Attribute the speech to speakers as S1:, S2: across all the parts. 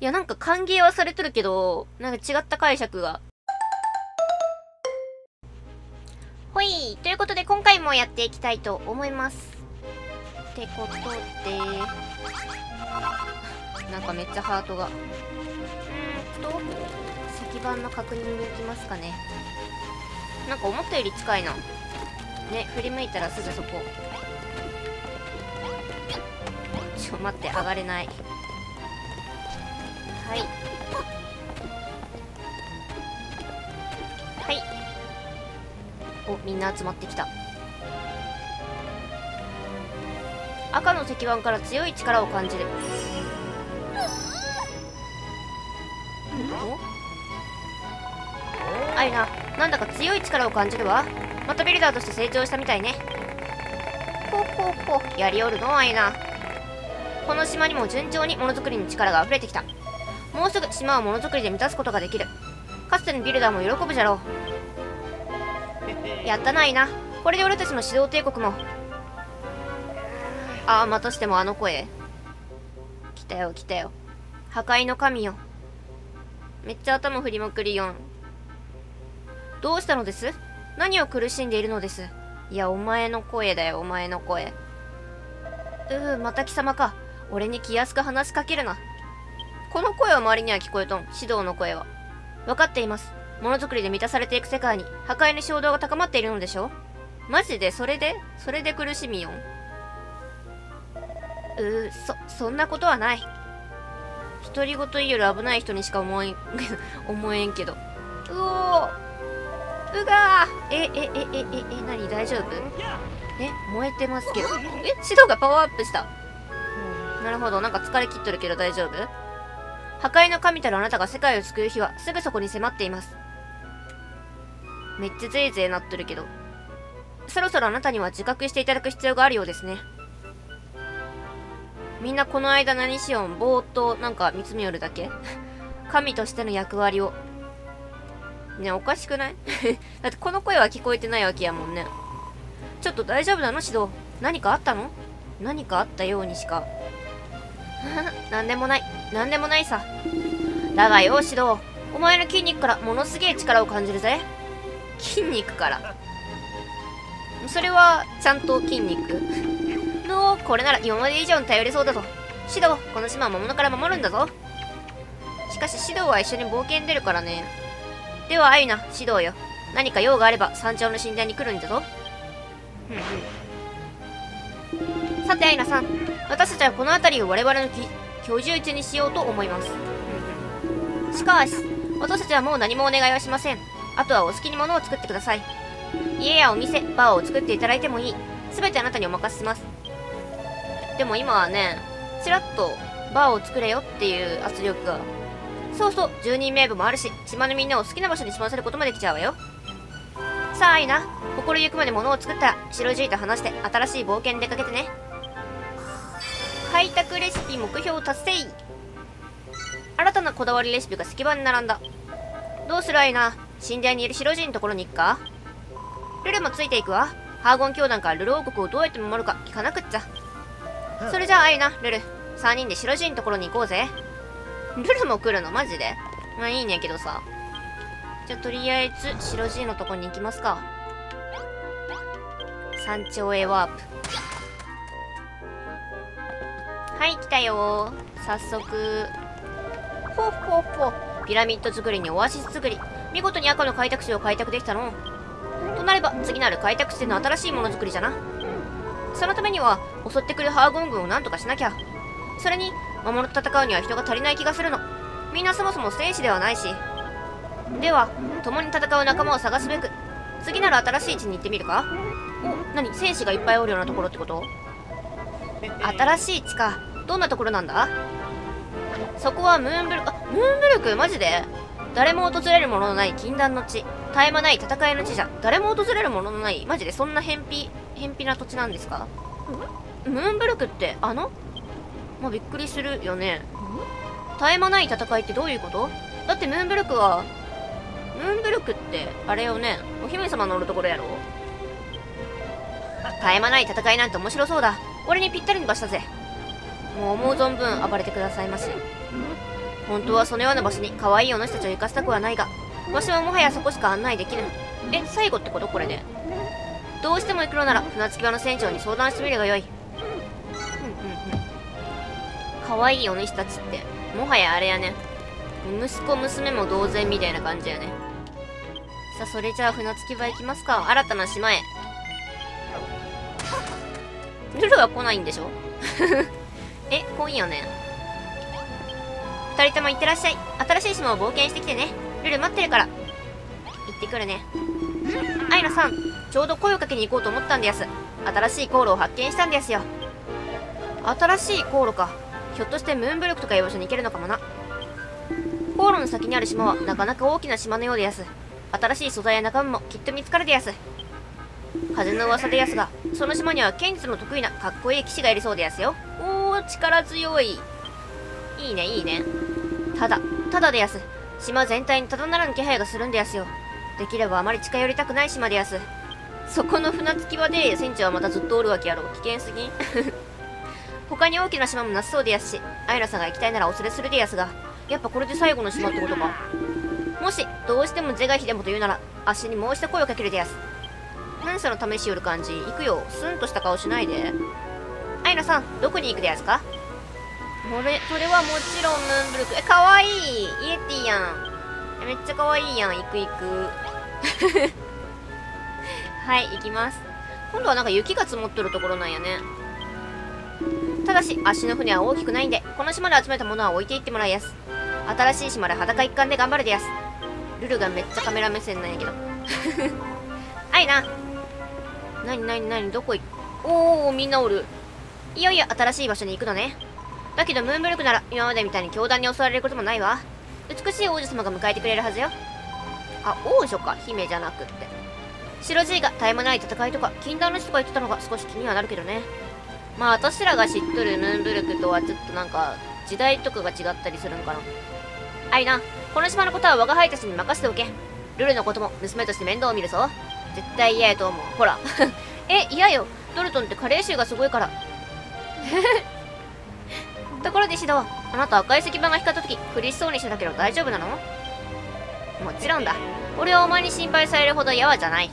S1: いや、なんか歓迎はされてるけど、なんか違った解釈が。ほいということで今回もやっていきたいと思います。ってことで、なんかめっちゃハートが。うーんと、石板の確認に行きますかね。なんか思ったより近いな。ね、振り向いたらすぐそこ。ちょ、待って、上がれない。はい。はい。お、みんな集まってきた。赤の石板から強い力を感じる。お？あいな、なんだか強い力を感じるわ。またビルダーとして成長したみたいね。ほほほ、やりおるのあいな。この島にも順調にものづくりに力が溢れてきた。もうすぐ島をものづくりで満たすことができる。かつてのビルダーも喜ぶじゃろう。やったないな。これで俺たちの指導帝国も。ああ、またしてもあの声。来たよ、来たよ。破壊の神よ。めっちゃ頭振りまくりよん。どうしたのです？何を苦しんでいるのです？いや、お前の声だよ、お前の声。うう、また貴様か。俺に気安く話しかけるな。この声は周りには聞こえとん。指導の声は。分かっています。ものづくりで満たされていく世界に破壊の衝動が高まっているのでしょマジで？それで？それで苦しみよん。うー、そ、そんなことはない。独り言言いよる危ない人にしか思えん、思えんけど。うおーうがーえ、え、え、え、え、え、何？大丈夫？え、燃えてますけど。え、指導がパワーアップした。うん、なるほど。なんか疲れ切っとるけど大丈夫？破壊の神たるあなたが世界を救う日はすぐそこに迫っています。めっちゃぜいぜいなっとるけど。そろそろあなたには自覚していただく必要があるようですね。みんなこの間何しよんぼーっとなんか見つめよるだけ神としての役割を。ねおかしくない？だってこの声は聞こえてないわけやもんね。ちょっと大丈夫なの？指導。何かあったの？何かあったようにしか。なんでもない。なんでもないさ。だがよ、指導。お前の筋肉からものすげえ力を感じるぜ。筋肉から。それは、ちゃんと筋肉。のこれなら今まで以上に頼れそうだぞ。指導、この島は魔物から守るんだぞ。しかし指導は一緒に冒険出るからね。では、アユナ、指導よ。何か用があれば山頂の神殿に来るんだぞ。うんうん。さて、アイナさん。私たちはこの辺りを我々の居住地にしようと思います。しかし、私たちはもう何もお願いはしません。あとはお好きにものを作ってください。家やお店、バーを作っていただいてもいい。すべてあなたにお任せします。でも今はね、ちらっとバーを作れよっていう圧力が。そうそう、住人名簿もあるし、島のみんなを好きな場所に住ませることもできちゃうわよ。さあ、いいな。心ゆくまで物を作ったら、白じいと話して新しい冒険に出かけてね。開拓レシピ目標達成新たなこだわりレシピが石板に並んだ。どうするあいな。神殿にいる白人のところに行くか？ルルもついていくわ。ハーゴン教団からルル王国をどうやって守るか聞かなくっちゃ。それじゃああいな、ルル。3人で白人のところに行こうぜ。ルルも来るの？マジで？まあいいねんけどさ。じゃあとりあえず白人のとこに行きますか。山頂へワープ。はい、来たよ早速。ほっほっほ。ピラミッド作りにオアシス作り。見事に赤の開拓地を開拓できたの。となれば、次なる開拓地での新しいものづくりじゃな。そのためには、襲ってくるハーゴン軍を何とかしなきゃ。それに、魔物と戦うには人が足りない気がするの。みんなそもそも戦士ではないし。では、共に戦う仲間を探すべく、次なる新しい地に行ってみるかお、何？戦士がいっぱいおるようなところってこと？新しい地か。どんなところなんだ？そこはムーンブルク、あ、ムーンブルク？マジで？誰も訪れるもののない禁断の地。絶え間ない戦いの地じゃ。誰も訪れるもののないマジで？そんな偏僻、偏僻な土地なんですか？ムーンブルクってあの？まあ、びっくりするよね。絶え間ない戦いってどういうこと？だってムーンブルクは、ムーンブルクって、あれよね、お姫様のおるところやろ絶え間ない戦いなんて面白そうだ。俺にぴったりの場所だぜ。もう思う存分暴れてくださいまし本当はそのような場所に可愛いお主たちを行かせたくはないがわしはもはやそこしか案内できぬ。え最後ってこと？これで。どうしても行くのなら船着き場の船長に相談してみるがよい。可愛いお主たちってもはやあれやね。息子娘も同然みたいな感じやね。さあそれじゃあ船着き場行きますか。新たな島へ。ルルは来ないんでしょ？え来んよね。二人とも行ってらっしゃい。新しい島を冒険してきてね。ルル待ってるから。行ってくるね。アイナさんちょうど声をかけに行こうと思ったんです。新しい航路を発見したんですよ。新しい航路か。ひょっとしてムーンブルクとかいう場所に行けるのかもな。航路の先にある島はなかなか大きな島のようでやす。新しい素材や仲間もきっと見つかるでやす。風の噂でやすがその島には剣術も得意なかっこいい騎士がいるそうでやすよ。お力強い。いいねいいね。ただただでやす。島全体にただならぬ気配がするんでやすよ。できればあまり近寄りたくない島でやす。そこの船着き場で船長はまたずっとおるわけやろ。危険すぎ。ん 他に大きな島もなさそうでやすしアイラさんが行きたいならお連れするでやすが。やっぱこれで最後の島ってことか。もしどうしても是が非でもと言うなら足にもう一度声をかけるでやす。何その試しよる感じ。行くよ。スンとした顔しないで。アイラさんどこに行くでやすか？これそれはもちろんムーンブルク。えかわいい。イエティやん。めっちゃかわいいやん。行く行く。はい行きます。今度はなんか雪が積もってるところなんやね。ただし足の船は大きくないんでこの島で集めたものは置いていってもらいやす。新しい島で裸一貫で頑張るでやす。ルルがめっちゃカメラ目線なんやけど。あいななになになにどこ行おおみんなおる。いよいよ新しい場所に行くのね。だけどムーンブルクなら今までみたいに教団に襲われることもないわ。美しい王女様が迎えてくれるはずよ。あ王女か姫じゃなくって。白 G が絶え間ない戦いとか禁断の死とか言ってたのが少し気にはなるけどね。まあ私らが知っとるムーンブルクとはちょっとなんか時代とかが違ったりするのかな。あいな。この島のことは我が輩たちに任せておけ。ルルのことも娘として面倒を見るぞ。絶対嫌やと思う。ほら。え嫌よ。ドルトンって加齢臭がすごいから。ところでシドあなた赤い石板が光った時苦しそうにしてたけど大丈夫なの？もちろんだ。俺はお前に心配されるほどやわじゃない。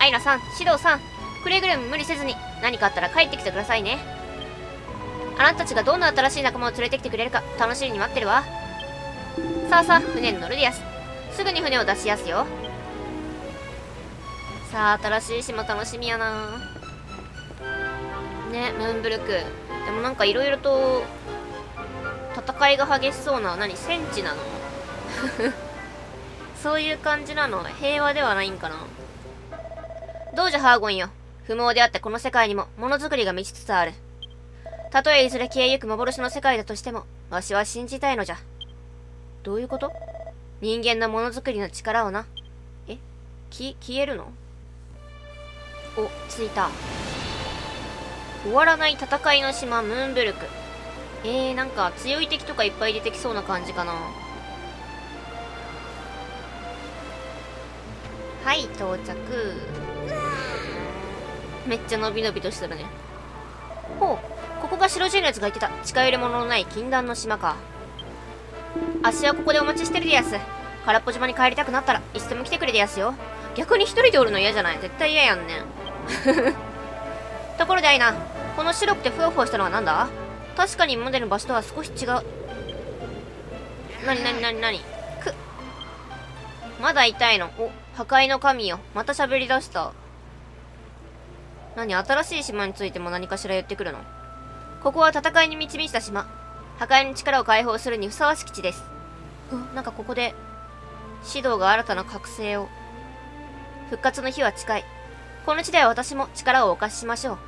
S1: アイナさんシドさんくれぐれも無理せずに何かあったら帰ってきてくださいね。あなたたちがどんな新しい仲間を連れてきてくれるか楽しみに待ってるわ。さあさあ船に乗るでやす。すぐに船を出しやすよ。さあ新しい島楽しみやな。ねムーンブルク。でもなんかいろいろと戦いが激しそうな何戦地なの？そういう感じなの？平和ではないんかな？どうじゃハーゴンよ。不毛であってこの世界にもものづくりが満ちつつある。たとえいずれ消えゆく幻の世界だとしてもわしは信じたいのじゃ。どういうこと？人間のものづくりの力をな。え？き消えるの？お着いた。終わらない戦いの島ムーンブルク。えー、なんか強い敵とかいっぱい出てきそうな感じかな。はい到着。めっちゃ伸び伸びとしてるね。ほうここが白人のやつが言ってた。近寄り物のない禁断の島か。足はここでお待ちしてるでやす。空っぽ島に帰りたくなったらいつでも来てくれでやすよ。逆に一人でおるの嫌じゃない？絶対嫌やんねところでアイナこの白くてふわふわしたのは何だ？確かに今までの場所とは少し違う。なになになになに？く。まだ痛いの？お破壊の神よ。また喋り出した。何新しい島についても何かしら言ってくるの？ここは戦いに導いた島。破壊の力を解放するにふさわしき地です。うなんかここで指導が新たな覚醒を。復活の日は近い。この地では私も力をお貸ししましょう。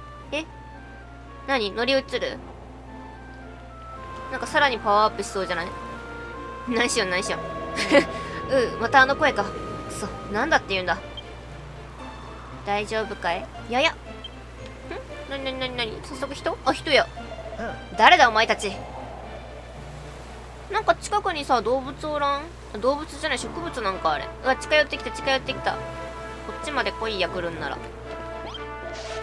S1: 何？乗り移る？なんかさらにパワーアップしそうじゃない？何しよう何しよう。う またあの声か。くそなんだって言うんだ。大丈夫かい？やや。ん？なになになになに早速人？あ人や。誰だお前たち？なんか近くにさ動物おらん？動物じゃない植物なんかあれ。うわ近寄ってきた近寄ってきた。こっちまで来いや来るんなら。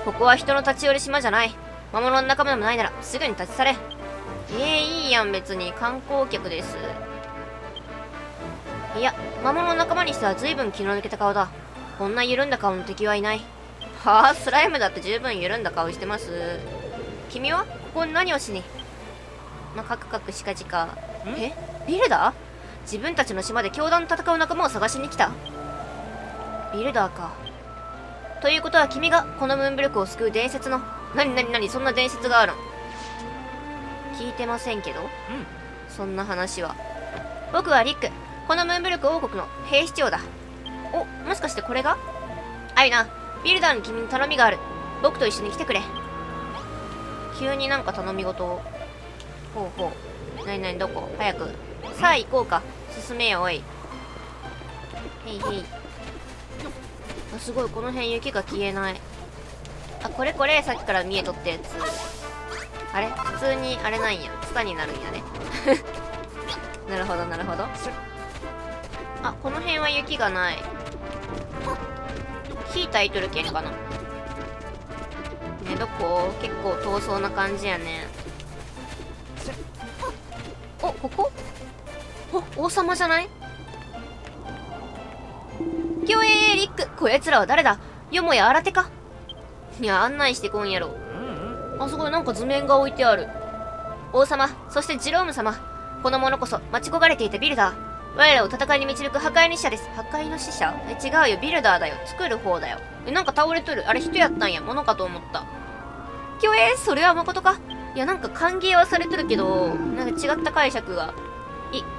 S1: ここは人の立ち寄り島じゃない魔物の仲間でもないならすぐに立ち去れ。えー、いいやん別に観光客です。いや魔物の仲間にしては随分気の抜けた顔だ。こんな緩んだ顔の敵はいない。はあスライムだって十分緩んだ顔してます。君は？ここに何をしに？まあ、カクカクしかじか。え？ビルダー？自分たちの島で教団と戦う仲間を探しに来た。ビルダーか。ということは君がこのムーンブルクを救う伝説の何何何そんな伝説があるの聞いてませんけど、うん、そんな話は。僕はリックこのムーンブルク王国の兵士長だ。おもしかしてこれが？あゆなビルダーに君に頼みがある。僕と一緒に来てくれ。急になんか頼み事を。ほうほう。なになにどこ？早く。さあ行こうか。進めよおい。へいへい。あすごい。この辺雪が消えないあこれこれさっきから見えとったやつ。あれ？普通にあれなんや。ツタになるんやね。なるほどなるほど。あこの辺は雪がない。火タイトル剣かな。ねどこ結構遠そうな感じやね。おここ？お王様じゃない？競泳リック。こやつらは誰だ？よもや新手か？いや案内してこんやろ。あそこになんか図面が置いてある。王様そしてジローム様この者こそ待ち焦がれていたビルダー。我らを戦いに導く破壊の使者です。破壊の使者？え違うよ。ビルダーだよ。作る方だよ。えなんか倒れとる。あれ人やったんや。物かと思った。競泳それは誠か？いやなんか歓迎はされとるけどなんか違った解釈が。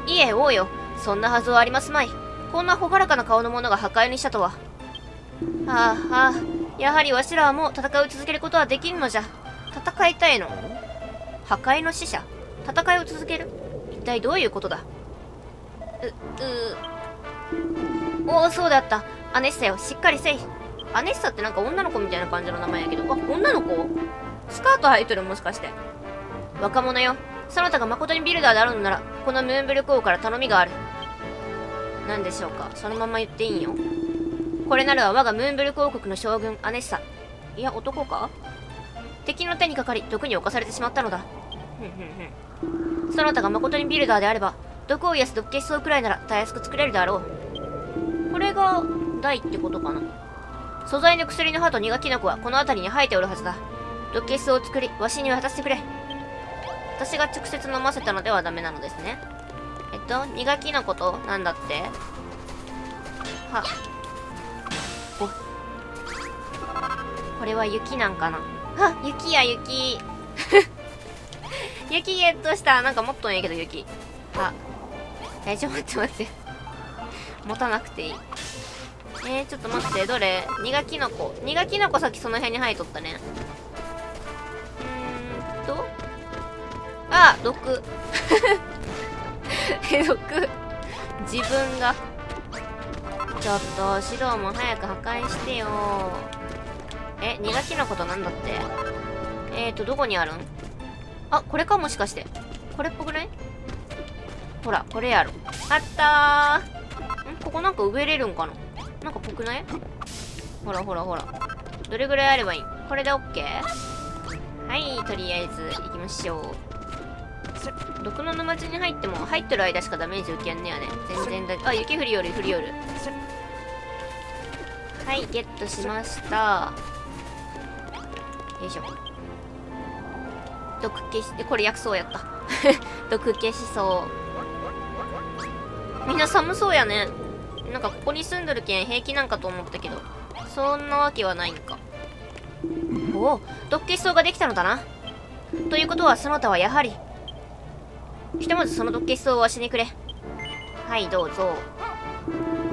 S1: いいえ王よ。そんなはずはありますまい。こんな朗らかな顔の者が破壊にしたとは。ああああやはりわしらはもう戦いを続けることはできんのじゃ戦いたいの破壊の使者戦いを続ける一体どういうことだう、う、おお、そうだった。アネッサよ、しっかりせい。アネッサってなんか女の子みたいな感じの名前やけど。あ、女の子？スカート履いてるもしかして。若者よ。そなたが誠にビルダーであるのなら、このムーンブルク王から頼みがある。何でしょうかそのまま言っていいんよ。これなるは我がムーンブルク王国の将軍、アネッサ。いや、男か？敵の手にかかり、毒に侵されてしまったのだ。ふんふんふん。そなたが誠にビルダーであれば、毒を癒す毒消し草くらいならたやすく作れるだろう。これが、台ってことかな。素材の薬の葉と苦キノコはこの辺りに生えておるはずだ。毒消し草を作り、わしに渡してくれ。私が直接飲ませたのではダメなのですね。えっと、苦キノコと、なんだって？は。これは雪なんかな？あ、雪や雪。雪ゲットした。なんかもっとんやけど雪。あ、えちょ、待って待って。持たなくていい。えー、ちょっと待って、どれ？苦キノコ。苦キノコさっきその辺に生えとったね。うーんと。あ、毒。え、毒。自分が。ちょっと、シロも早く破壊してよえ、苦キノコとなんだって？えーと、どこにあるん？あ、これかもしかして。これっぽくない？ほら、これやろ。あったー。ん？ここなんか植えれるんかな？なんかぽくない？ほらほらほら。どれぐらいあればいい？これで OK? はい、とりあえず行きましょう。毒の沼地に入っても入ってる間しかダメージ受けんねやね。全然だ。あ、雪降りよる降りよる。はい、ゲットしました。よいしょ。毒消し、これ薬草やった。毒消しそう。みんな寒そうやね。なんかここに住んどるけん平気なんかと思ったけど、そんなわけはないんか。おお、毒消し草ができたのだな。ということはその他はやはり、ひとまずその毒消し草をわしにくれ。はい、どうぞ。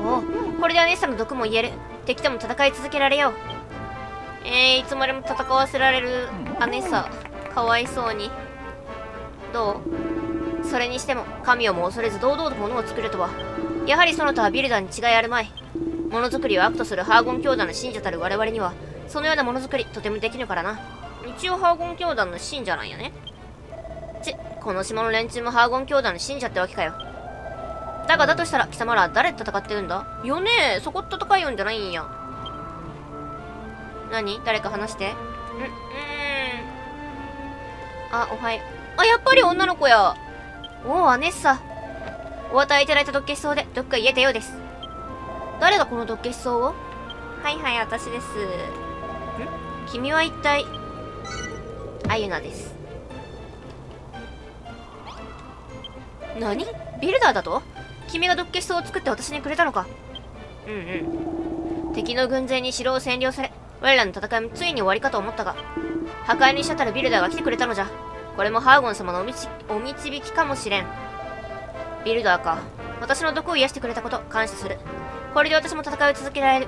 S1: おお、これでアネッサの毒も言える。敵とも戦い続けられよう。えー、いつまでも戦わせられるアネッサ。かわいそうに。どう？それにしても神をも恐れず堂々と物を作るとは。やはりその他はビルダーに違いあるまい。ものづくりを悪とするハーゴン教団の信者たる我々にはそのようなものづくりとてもできるからな。一応ハーゴン教団の信者なんやね。ちこの島の連中もハーゴン教団の信者ってわけかよ。だがだとしたら貴様らは誰と戦ってるんだ？よねえそこ戦いよんじゃないんや何？誰か話してうんうんあ、おはよう。あ、やっぱり女の子や。おお、アネッサ。お与えいただいた毒消し草で、どっか言えたようです。誰がこの毒消し草を？はいはい、私です。ん？君は一体、あゆなです。何？ビルダーだと？君が毒消し草を作って私にくれたのかうんうん。敵の軍勢に城を占領され、我らの戦いもついに終わりかと思ったが、破壊にしちゃったらビルダーが来てくれたのじゃ。これもハーゴン様のおみちお導きかもしれん。ビルダーか。私の毒を癒してくれたこと、感謝する。これで私も戦いを続けられる。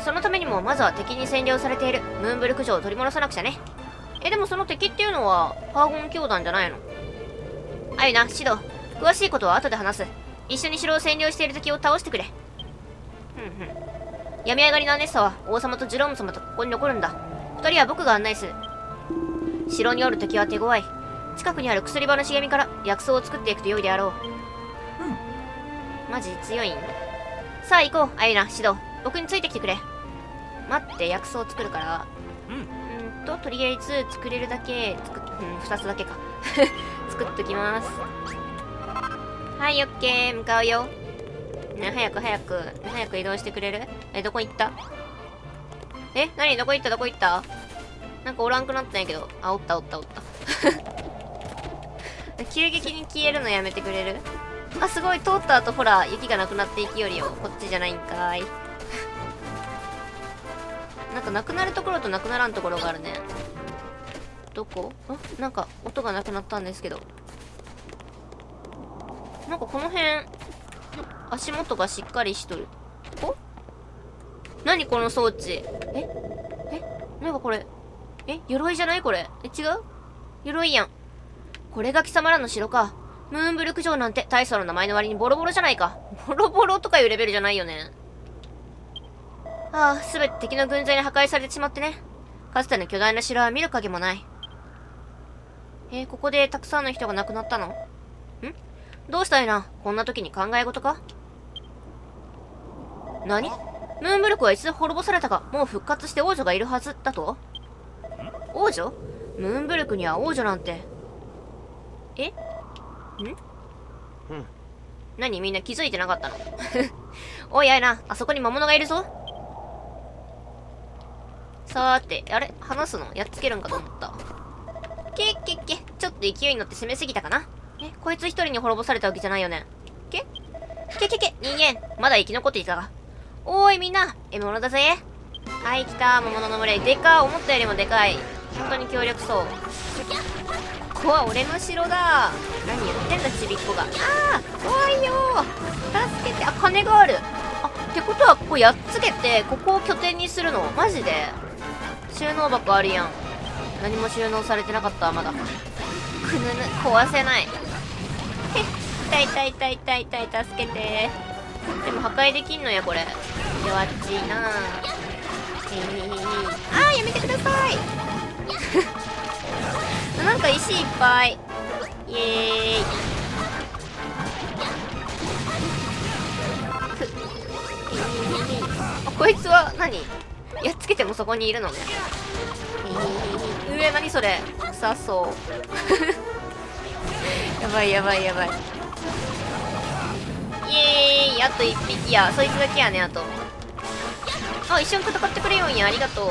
S1: そのためにも、まずは敵に占領されているムーンブルク城を取り戻さなくちゃね。え、でもその敵っていうのは、ハーゴン教団じゃないの？あゆな、シド。詳しいことは後で話す。一緒に城を占領している敵を倒してくれ。ふんふん。病み上がりのアネッサは王様とジローム様とここに残るんだ。二人は僕が案内する。城におる敵は手強い。近くにある薬場の茂みから薬草を作っていくと良いであろう。うん。マジ強いんさあ行こう、アイナ、シド。僕についてきてくれ。待って、薬草を作るから。うん。うんと、とりあえず作れるだけ、作っ、うん、二つだけか。作っときます。はい、オッケー、向かうよ。ね、早く早く、早く移動してくれる？え、どこ行った？え何？どこ行った？どこ行った？なんかおらんくなったんやけど。あ、おったおったおった。急激に消えるのやめてくれる？あ、すごい。通った後、ほら、雪がなくなっていきよりよ。こっちじゃないんかい。なんか、なくなるところとなくならんところがあるね。どこ？あ、なんか、音がなくなったんですけど。なんかこの辺、足元がしっかりしとる。お何この装置？え？え？なんかこれ、え？鎧じゃない？これ？え、違う？鎧やん。これが貴様らの城か。ムーンブルク城なんて大層の名前の割にボロボロじゃないか。ボロボロとかいうレベルじゃないよね。ああ、すべて敵の軍勢に破壊されてしまってね。かつての巨大な城は見る影もない。えー、ここでたくさんの人が亡くなったの？ん？どうしたいな？こんな時に考え事か？何？ムーンブルクは一度滅ぼされたが、もう復活して王女がいるはずだと？王女？ムーンブルクには王女なんて。え？ん？うん。何みんな気づいてなかったの？おい、あいな、あそこに魔物がいるぞ。さーて、あれ？話すの？やっつけるんかと思った。けっけっけ、ちょっと勢いに乗って攻めすぎたかな？え、こいつ一人に滅ぼされたわけじゃないよね。け？けけけ、人間、まだ生き残っていたが。おーいみんな、獲物だぜ。はい、来た、魔物の群れ。でか思ったよりもでかい。本当に強力そう。ここは俺の城だ。何言ってんだ、ちびっこが。ああ怖いよ助けて。あ、金がある。あ、ってことはここやっつけて、ここを拠点にするの？マジで収納箱あるやん。何も収納されてなかったまだ。くぬぬ、壊せない。へ 痛い痛い痛い痛い痛い、助けて。でも破壊できんのや、これ。弱っちいなぁ。えー、あー、やめてください なんか石いっぱい。イエーイ。あ、こいつは何？やっつけてもそこにいるの？ね。えー、上何それ？臭そうやばいやばいやばい。イエーあと1匹や。そいつだけやね、あと。あ、一緒に戦ってくれよんや。ありがとう。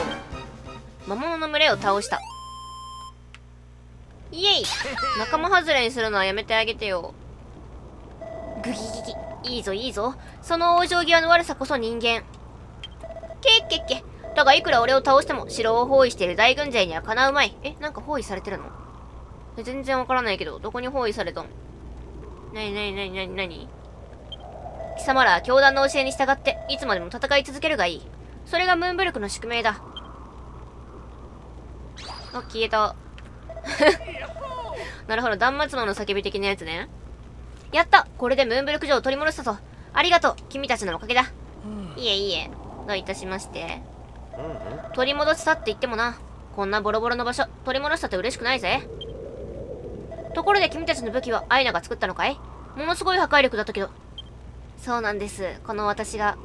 S1: 魔物の群れを倒した。イエイ仲間外れにするのはやめてあげてよ。グギギギ。いいぞいいぞ。その往生際の悪さこそ人間。けっけっけ。だがいくら俺を倒しても城を包囲している大軍勢にはかなうまい。え、なんか包囲されてるの？全然わからないけど、どこに包囲されたん？なになになになになに貴様ら教団の教えに従って、いつまでも戦い続けるがいい。それがムーンブルクの宿命だ。あ、消えた。なるほど、断末魔の叫び的なやつね。やったこれでムーンブルク城を取り戻したぞありがとう君たちのおかげだ。いえいえ、どういたしまして。取り戻したって言ってもな。こんなボロボロの場所、取り戻したって嬉しくないぜ。ところで君たちの武器はアイナが作ったのかい？ものすごい破壊力だったけど。そうなんです。この私が。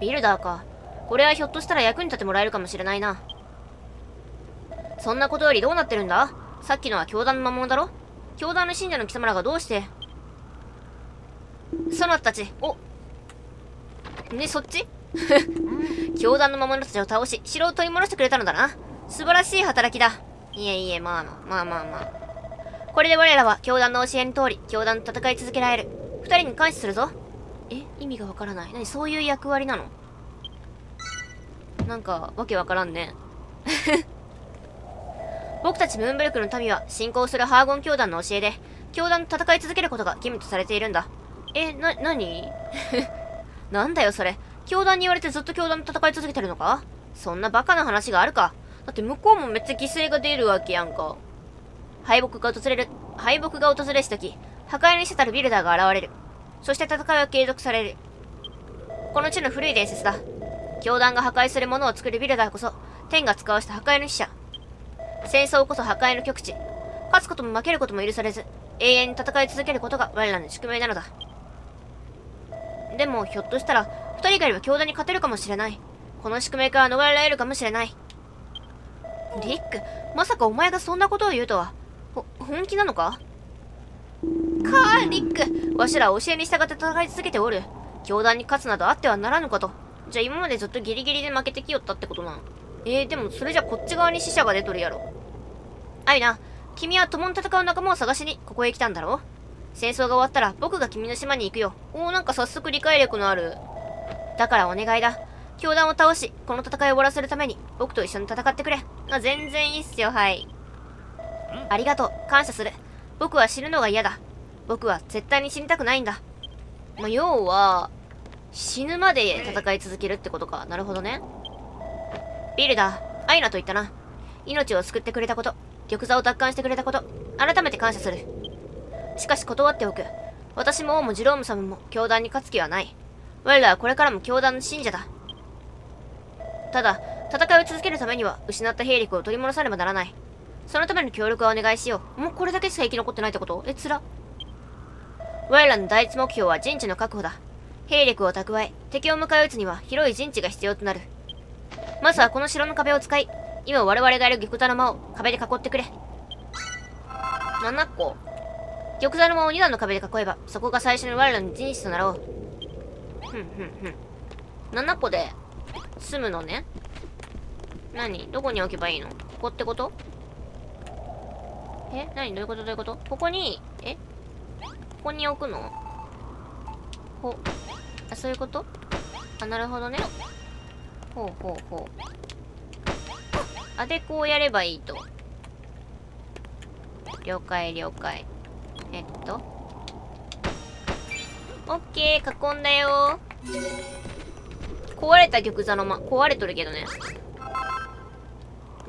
S1: ビルダーか。これはひょっとしたら役に立てもらえるかもしれないな。そんなことよりどうなってるんだ？さっきのは教団の魔物だろ？教団の信者の貴様らがどうして？そなたたち、お、ね、そっち？教団の魔物たちを倒し、城を取り戻してくれたのだな。素晴らしい働きだ。いえいえ、まあまあまあまあ。これで我らは教団の教えに通り、教団と戦い続けられる。二人に感謝するぞ。え意味がわからない。何そういう役割なの？なんか、わけわからんね。僕たちムーンブルクの民は信仰するハーゴン教団の教えで、教団と戦い続けることが義務とされているんだ。え、な、なに なんだよそれ。教団に言われてずっと教団と戦い続けてるのか？そんなバカな話があるかだって向こうもめっちゃ犠牲が出るわけやんか。敗北が訪れる、敗北が訪れし時、破壊にしてたるビルダーが現れる。そして戦いは継続される。この地の古い伝説だ。教団が破壊するものを作るビルダーこそ、天が使わした破壊の使者。戦争こそ破壊の極地。勝つことも負けることも許されず、永遠に戦い続けることが我らの宿命なのだ。でも、ひょっとしたら、二人がいれば教団に勝てるかもしれない。この宿命から逃れられるかもしれない。リック、まさかお前がそんなことを言うとは。ほ、本気なのか？かあ、リック。わしら教えに従って戦い続けておる。教団に勝つなどあってはならぬこと。じゃあ今までずっとギリギリで負けてきよったってことな。えー、でもそれじゃこっち側に死者が出とるやろ。あいな、君は共に戦う仲間を探しにここへ来たんだろ？戦争が終わったら僕が君の島に行くよ。おお、なんか早速理解力のある。だからお願いだ。教団を倒し、この戦いを終わらせるために、僕と一緒に戦ってくれ。あ、全然いいっすよ、はい。ありがとう。感謝する。僕は死ぬのが嫌だ。僕は絶対に死にたくないんだ。まあ、要は、死ぬまで戦い続けるってことか。なるほどね。ビルダー、アイナと言ったな。命を救ってくれたこと、玉座を奪還してくれたこと、改めて感謝する。しかし断っておく。私も王もジローム様も教団に勝つ気はない。我らはこれからも教団の信者だ。ただ、戦いを続けるためには失った兵力を取り戻さねばならない。そのための協力はお願いしよう。もうこれだけしか生き残ってないってこと？え、つら。我らの第一目標は陣地の確保だ。兵力を蓄え、敵を迎え撃つには広い陣地が必要となる。まずはこの城の壁を使い、今我々がいる玉座の間を壁で囲ってくれ。7個。玉座の間を2段の壁で囲えば、そこが最初の我らの陣地となろう。ふんふんふん。7個で済むのね。何？どこに置けばいいの？ここってこと？え？何？どういうこと？どういうこと？ここに、え？ここに置くの？ほ、あ、そういうこと？あ、なるほどね。ほうほうほう。あ、で、こうやればいいと。了解了解。えっと。オッケー、囲んだよ壊れた玉座の間、壊れとるけどね。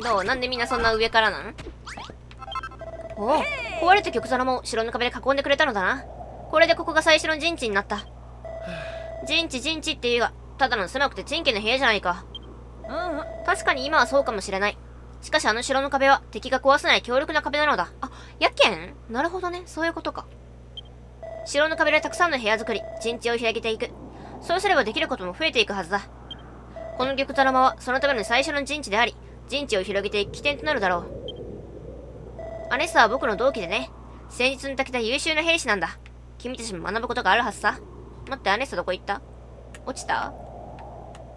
S1: どう？なんでみんなそんな上からなん？おお、壊れた玉座の間を城の壁で囲んでくれたのだな。これでここが最初の陣地になった。陣地陣地っていうが、ただの狭くてチンケの部屋じゃないか。確かに今はそうかもしれない。しかしあの城の壁は敵が壊せない強力な壁なのだ。あ、やけん？なるほどね。そういうことか。城の壁でたくさんの部屋作り、陣地を広げていく。そうすればできることも増えていくはずだ。この玉座の間はそのための最初の陣地であり、陣地を広げていく起点となるだろう。アネスは僕の同期でね。戦術に長けた優秀な兵士なんだ。君たちも学ぶことがあるはずさ。待って、アネスどこ行った？落ちた？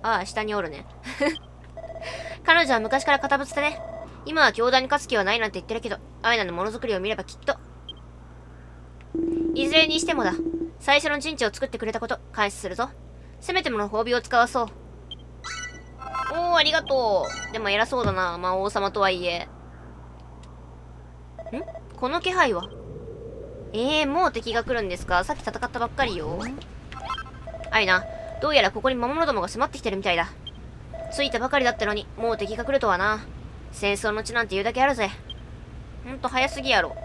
S1: ああ、下におるね。彼女は昔から堅物でね。今は教団に勝つ気はないなんて言ってるけど、アイナのものづくりを見ればきっと。いずれにしてもだ。最初の陣地を作ってくれたこと、感謝するぞ。せめてもの褒美を使わそう。おー、ありがとう。でも偉そうだな。まあ王様とはいえ。ん？この気配は？ええー、もう敵が来るんですか？さっき戦ったばっかりよ。あいな。どうやらここに魔物どもが迫ってきてるみたいだ。着いたばかりだったのに、もう敵が来るとはな。戦争の地なんて言うだけあるぜ。ほんと早すぎやろ。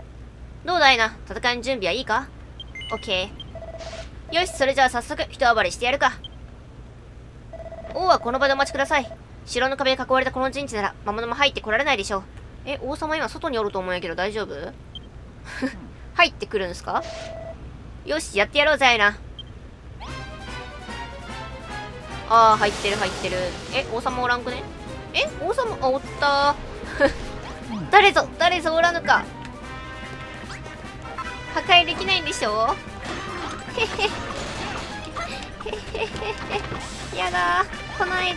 S1: どうだいな？戦いの準備はいいか？オッケー。よし、それじゃあ早速、一暴れしてやるか。王はこの場でお待ちください。城の壁で囲われたこの陣地なら、魔物も入ってこられないでしょう。え、王様今外におると思うんやけど大丈夫？入ってくるんすか？よし、やってやろうぜ、あいな。ああ、入ってる入ってる。え、王様おらんくね？え王様、あ、おった。誰ぞ誰ぞおらぬか。破壊できないんでしょ？へへへへへへやだ来ない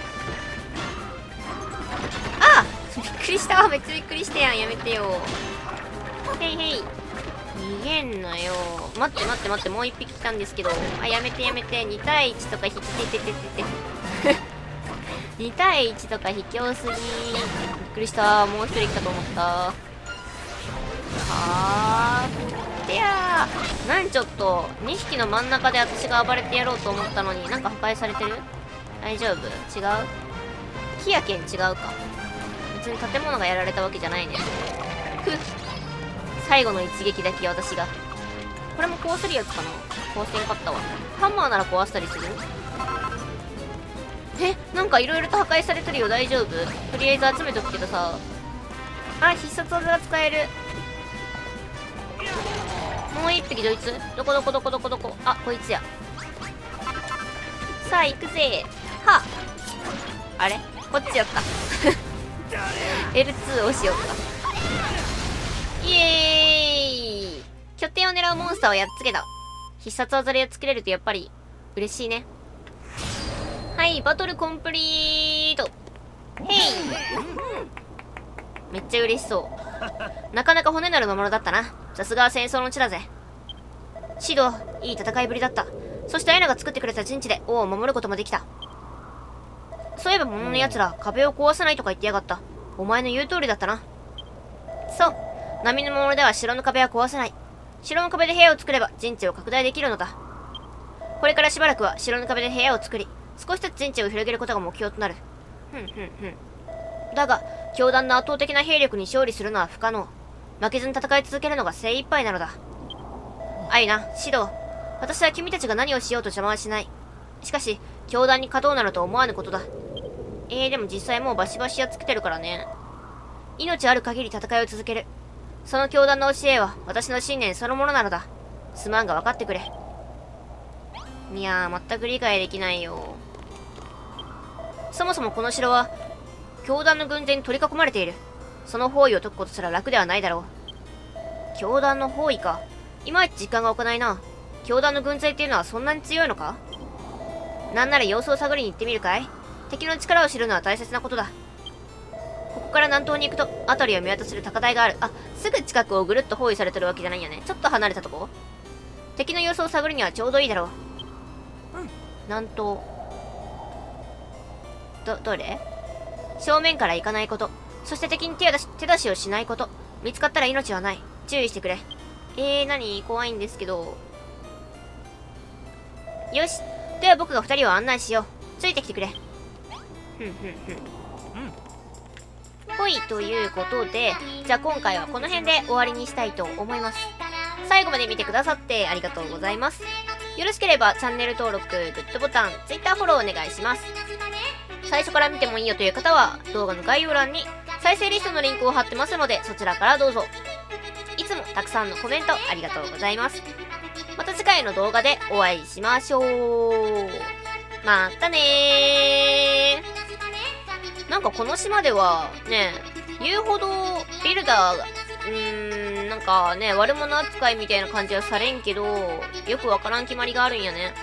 S1: あびっくりした。めっちゃびっくりしたやん。やめてよ。へいへい逃げんなよ。待って待って待って。もう一匹来たんですけど。あやめてやめて。2対1とか引きててててて。2対1とか卑怯すぎ。びっくりした。もう一人来たと思った。はあてやー。なんちょっと。2匹の真ん中で私が暴れてやろうと思ったのになんか破壊されてる？大丈夫？違う？木やけん違うか。に建物がやられたわけじゃないね。ふっ。最後の一撃だけ私が。これも壊せるやつかな。壊せんかったわハンマーなら壊したりする。えなんかいろいろと破壊されてるよ。大丈夫？とりあえず集めとくけどさ。あ必殺技が使える。もう一匹どいつ？どこどこどこどこ？どこあこいつや。さあ行くぜ。はあれ？こっちやった。L2 をしよったイエーイ。拠点を狙うモンスターをやっつけた。必殺技で作れるとやっぱり嬉しいね。はいバトルコンプリート。ヘイ。めっちゃ嬉しそう。なかなか骨なる魔物だったな。さすがは戦争の地だぜ。シドいい戦いぶりだった。そしてアイナが作ってくれた陣地で王を守ることもできた。そういえば物の奴ら壁を壊さないとか言ってやがった。お前の言う通りだったな。そう。波の魔物では城の壁は壊せない。城の壁で部屋を作れば陣地を拡大できるのだ。これからしばらくは城の壁で部屋を作り少しずつ陣地を広げることが目標となる。ふんふんふん。だが強弾の圧倒的な兵力に勝利するのは不可能。負けずに戦い続けるのが精一杯なのだ。アイナシド私は君たちが何をしようと邪魔はしない。しかし強弾に勝とうなると思わぬことだ。えー、でも実際もうバシバシやっつけてるからね。命ある限り戦いを続ける。その教団の教えは私の信念そのものなのだ。すまんが分かってくれ。いやー全く理解できないよ。そもそもこの城は教団の軍勢に取り囲まれている。その包囲を解くことすら楽ではないだろう。教団の包囲か。いまいち実感が湧かないな。教団の軍勢っていうのはそんなに強いのか？なんなら様子を探りに行ってみるかい？敵の力を知るのは大切なことだ。ここから南東に行くと辺りを見渡せる高台がある。あすぐ近くをぐるっと包囲されてるわけじゃないんやね。ちょっと離れたとこ？敵の様子を探るにはちょうどいいだろう。南東。どどれ？正面から行かないこと。そして敵に手出し手出しをしないこと。見つかったら命はない。注意してくれ。えー、何？怖いんですけど。よし。では僕が二人を案内しよう。ついてきてくれほいということでじゃあ今回はこの辺で終わりにしたいと思います。最後まで見てくださってありがとうございます。よろしければチャンネル登録グッドボタン Twitter フォローお願いします。最初から見てもいいよという方は動画の概要欄に再生リストのリンクを貼ってますのでそちらからどうぞ。いつもたくさんのコメントありがとうございます。また次回の動画でお会いしましょう。またねー。なんかこの島ではね言うほどビルダーがうーんなんかね悪者扱いみたいな感じはされんけどよくわからん決まりがあるんやね。